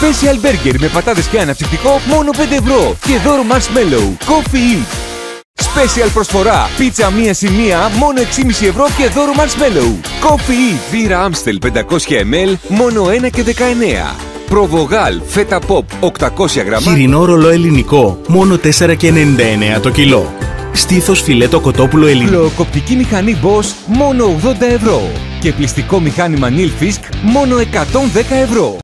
Special Burger με πατάτες και αναψυκτικό μόνο 5 ευρώ. Και δώρο Marshmallow. Coffee Eat. Special προσφορά. Πίτσα μία συν μόνο 6,5 ευρώ και δώρο Marshmallow. Coffee Eat. βίρα Amstel 500 ml μόνο 1 και 19. Προβογάλ φέτα pop 800 γραμμάρια. Χοιρινό ρολό ελληνικό, μόνο 4,99 το κιλό. Στήθος φιλέτο κοτόπουλο ελληνικό. Λοκοπτική μηχανή Bosch μόνο 80 ευρώ. Και πλυστικό μηχάνημα Nilfisk μόνο 110 ευρώ.